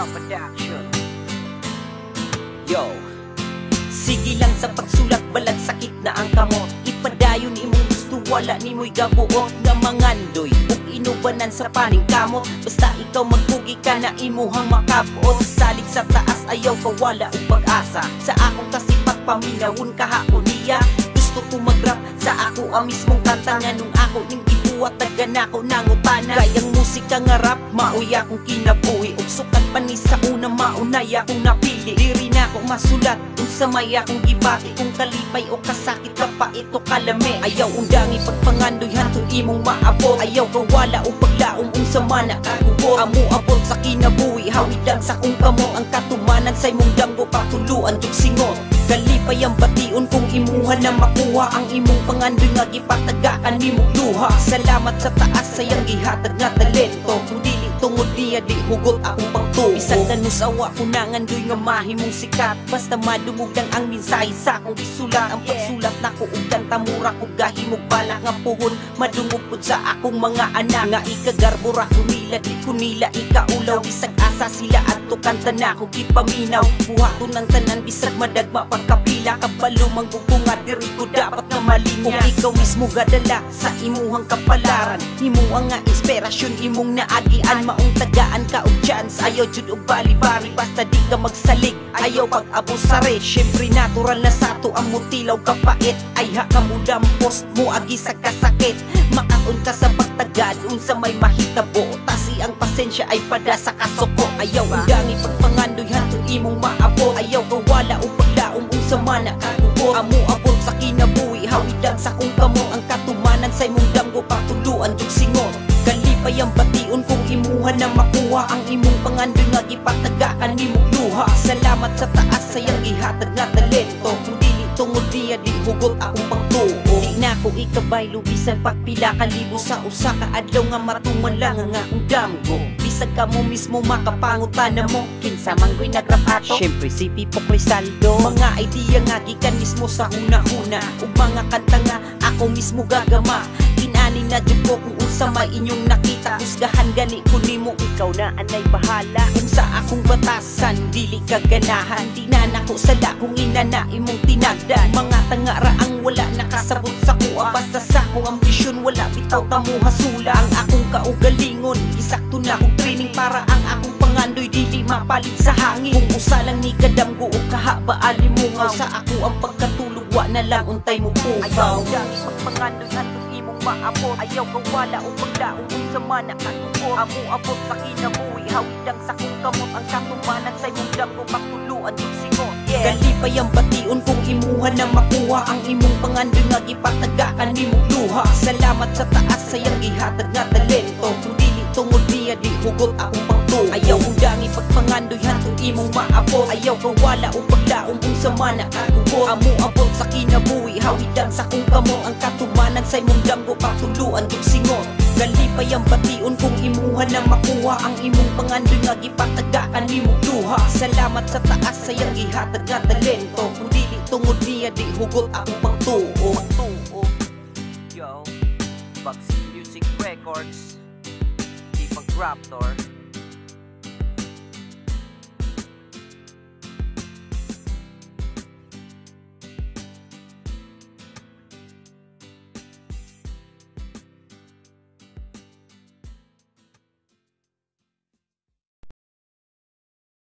Rock Production. Yo. Sige lang sa pagsulat, balag sakit na ang kamot. Ipadayon imong gusto, wala ni mo'y gabuot. Nga mangandoy, ug inubanan sa paning kamot Basta ikaw magpugi ka na imuhang makabuot Salig sa taas, ayaw ka wala og pag-asa. Sa akong kasipat, paminawon kahapon niya. Gusto ko mag sa ako ang mismong kanta Nga nung ako ning ibuwat tagan ako nangutana Kayang musika nga rap mauy akong kinabuhi. Ug sukat pa ni sa una maunay akong napili. Diri na ako masulat kung sa may akong gibati Kung kalipay o kasakit ka pa ito kalami Ayaw undangi pagpangandoy hanto imong maabot. Ayaw kawala o paglaom unsa man nakagubot Amo abot sa kinabuhi hawidan sa kung kamo. Ang katumanan sa imong damgo patuluan ug singot. Kalipay ang kung imuha na makuha Ang imong pangandoy nga gipatagaan nimong luha Salamat sa taas sayang gihatag nga talento. Kung dili tungod niya di hugot akong pagtuo Bisag kanusawa ko na ngandoy nga mahimong sikat. Basta madumog lang ang mensahe sa akong isulat Ang pagsulat na ko ug tantamura ko gahimog bala nga puhon. Madungog pud sa akong mga anak. Nga ikagarbura ko nila di ko nila ikaulaw. Bisag asa sila adto kanta na ko gipaminaw Buhato ng tanan bisag madagma pagkapila. Kabalo mangbubunga diri ko dapat nga malinya Kung ikaw mismo gadala sa imuhang kapalaran Imo nga inspirasyon imong naagian. Maong tagaan ka og chance Ayaw jud og bali-bari Basta di ka magsalig Ayaw pag-abusare Syempre natural na sato ang mutilaw kapait. Ay ha ka mo dampos Mo agi sa kasakit. Makaon ka sa pagtagad Unsa may mahitabo Ang pasensya ay pada sa kasuko Ayaw undangi pagpangandoy hantong imong maabot Ayaw kawala o paglaom unsa man nakagubo Amo abot sa kinabuhi Hawidan sa kung kamo. Ang katumanan sa imong damgo Patuluan ug singot Kalipay ang bation kung imuha na makuha. Ang imong pangandoy nga gipatagaan nimong luha. Salamat sa taas sayang gihatag nga talento. Kung dili tungod niya di hugot akong pangtuo Di na ko ikabay lubisan pagpila kalibo sa usa ka adlaw nga matuman lang ang akong damgo. Bisag ka mo mismo makapangutan na mo. Kinsa man ko'y nagrap ato? Siyempre si Pipo Crisaldo Mga idea nga gikan mismo sa huna-huna Ug mga kanta nga ako mismo gagama Inani na jud ko kung unsa may inyong nakita. Husgahan gani ko nimo ikaw na anay bahala. Kung sa akong batasan dili ka ganahan. Di na nako sala kung ina na imong tinagdan. Mga tanga raang wala nakasabot sa kuha Basta sa akong ambisyon wala bitaw kamo hasula. Ang akong kaugalingon isakto na kong training. Para ang akong pangandoy dili mapalit sa hangin. Kung usa lang ni kadamgo o kahaba alimungaw. Sa ako ang pagkatulog wa na lang untay mo pukaw Ayaw dami pagpangandoy atong imong maabot. Ayaw kawala o paglaong kung sa man nakatupot Amo abot sa kinabuhi hawidang sa kong kamot. Ang katumanan sa imong damgo patuluan yung singot yeah. Kalipay ang bation kung imuha na makuha Ang imong pangandoy nga gipatagaan nimong luha. Salamat sa taas sayang gihatag nga talento. Kung tungod niya di hugot akong pangtuo. Ayaw undangi pagpangandoy hantong imong maabot. Ayaw kawala o paglaom kung sa man nakagubot Amo abot sa kinabuhi hawidang sa kung kamo Ang katumanan sa imong damgo patuluan yung singot. Kalipay ang bation kung imuha na makuha Ang imong pangandoy nga gipatagaan nimong luha Salamat sa taas sayang gihatag nga talento. Kung dili tungod niya di hugot akong pangtuo. Pangtuo Yo Bugsy Music Records. Tipang Raptor